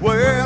Where